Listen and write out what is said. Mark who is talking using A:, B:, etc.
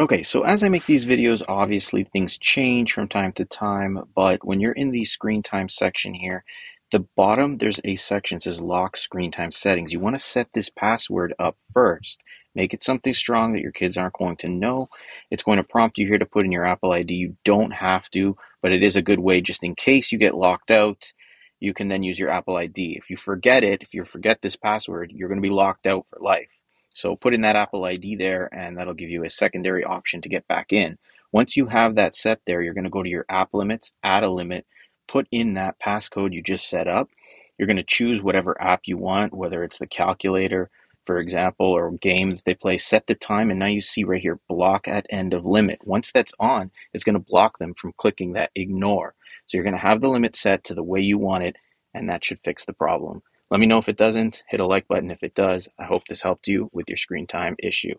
A: Okay, so as I make these videos, obviously things change from time to time, but when you're in the screen time section here, the bottom, there's a section that says lock screen time settings. You want to set this password up first. Make it something strong that your kids aren't going to know. It's going to prompt you here to put in your Apple ID. You don't have to, but it is a good way just in case you get locked out. You can then use your Apple ID. If you forget it, if you forget this password, you're going to be locked out for life. So put in that Apple ID there, and that'll give you a secondary option to get back in. Once you have that set there, you're going to go to your app limits, add a limit, put in that passcode you just set up. You're going to choose whatever app you want, whether it's the calculator, for example, or games they play. Set the time, and now you see right here, block at end of limit. Once that's on, it's going to block them from clicking that ignore. So you're going to have the limit set to the way you want it, and that should fix the problem. Let me know if it doesn't. Hit a like button if it does. I hope this helped you with your screen time issue.